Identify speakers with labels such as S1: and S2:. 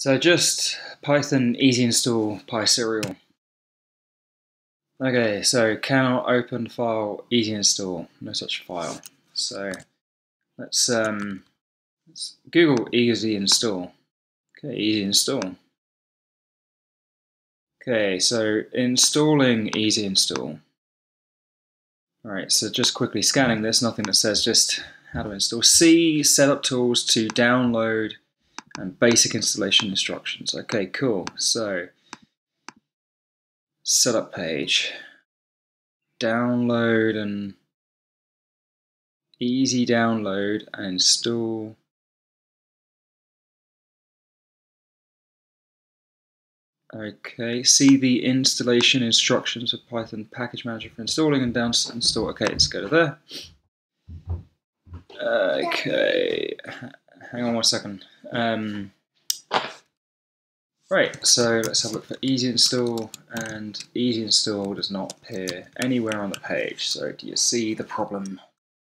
S1: So just Python easy install PySerial. Okay, so cannot open file easy install, no such file. So let's um let's Google easy install. Okay, easy install. Okay, so installing easy install. Alright, so just quickly scanning this, nothing that says just how to install. C setup tools to download and basic installation instructions. Okay, cool. So, setup page, download and easy download and install. Okay, see the installation instructions of Python Package Manager for installing and down install. Okay, let's go to there. Okay, hang on one second. Um, right, so let's have a look for easy install, and easy install does not appear anywhere on the page. So do you see the problem?